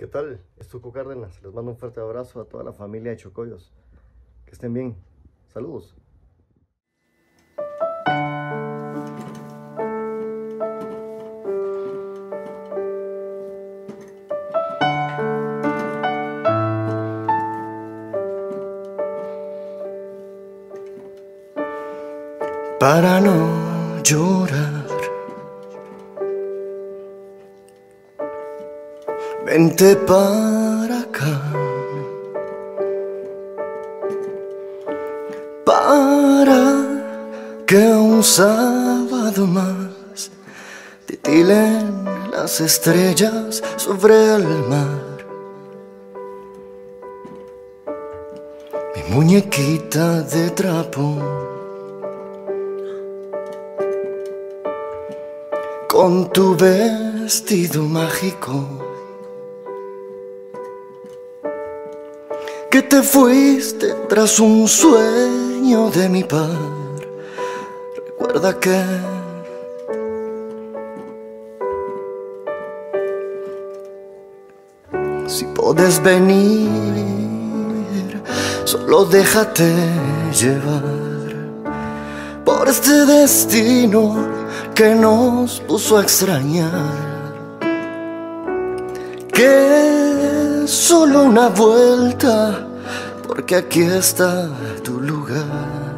¿Qué tal? Es Tuco Cárdenas. Les mando un fuerte abrazo a toda la familia de Chocoyos. Que estén bien. Saludos. Para no llorar, vente para acá. Para que un sábado más titilen las estrellas sobre el mar. Mi muñequita de trapo. Con tu vestido mágico que te fuiste tras un sueño de mi par. Recuerda que si puedes venir, solo déjate llevar por este destino que nos puso a extrañar. Solo una vuelta, porque aquí está tu lugar.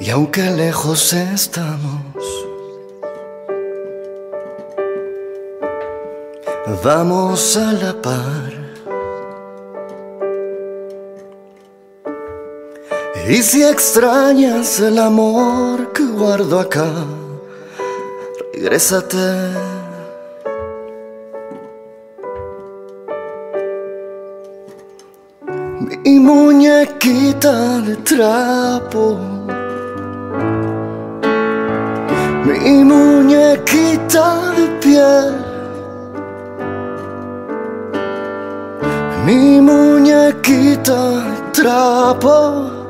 Y aunque lejos estamos, vamos a la par. Y si extrañas el amor que guardo acá, regrésate. Mi muñequita de trapo, mi muñequita de piel, mi muñequita de trapo.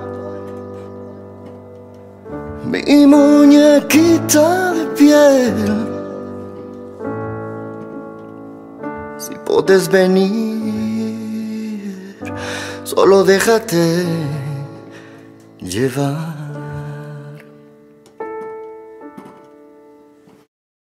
Mi muñequita de piel, si puedes venir, solo déjate llevar.